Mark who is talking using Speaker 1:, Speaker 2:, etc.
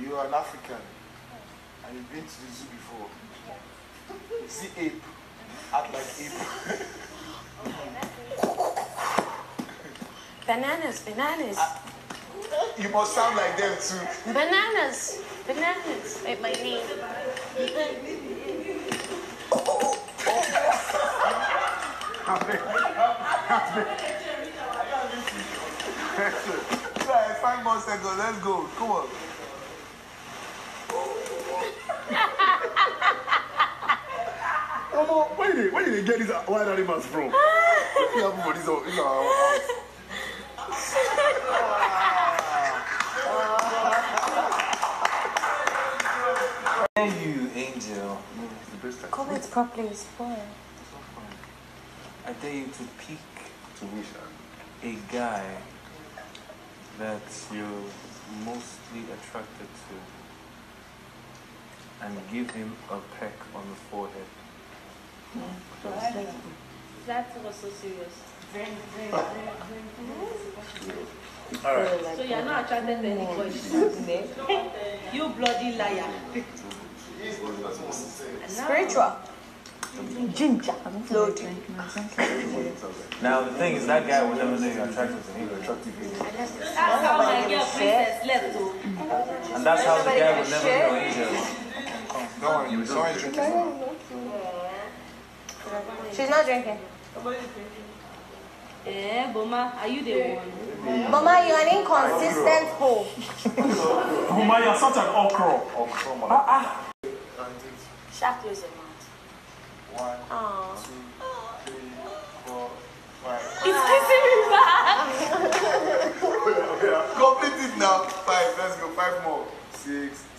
Speaker 1: You are an African and you've been to the zoo before. You see ape, act like ape.
Speaker 2: Bananas, bananas.
Speaker 1: you must sound like them too.
Speaker 2: Bananas, bananas. Wait, my knee.
Speaker 1: Try five more seconds. Let's go. Come on.
Speaker 3: Come on, where did where did they get these wild animals from? What happen for this? This our house.
Speaker 4: Hey, you angel.
Speaker 3: It's the best time.
Speaker 2: Comment properly, it's fun.
Speaker 4: I dare you to pick
Speaker 3: To wish
Speaker 4: a guy that you're mostly attracted to and give him a peck on the forehead.
Speaker 5: That's what's so serious. Ah.
Speaker 4: Alright.
Speaker 5: So you're not attracted to anybody. you bloody liar.
Speaker 2: Spiritual. Ginger. Load.
Speaker 4: Now the thing is that guy will never know you're attracted to him.
Speaker 3: attractive baby.
Speaker 5: That's how my girl princess left.
Speaker 4: And that's how the guy will never know angel.
Speaker 1: Don't worry. Someone's drinking.
Speaker 2: She's not drinking.
Speaker 5: Eh, Boma, are you the one?
Speaker 2: Mama, you're an inconsistent hoe.
Speaker 3: Mama, you're such an okra.
Speaker 1: Okra, man.
Speaker 2: Ah,
Speaker 1: And it's
Speaker 2: Sha, close your mouth.
Speaker 1: one,
Speaker 2: Aww.
Speaker 1: two, three, four, five.
Speaker 2: It's kissing me back.
Speaker 1: Complete it now. Five. Let's go. Five more. Six, seven, eight, nine,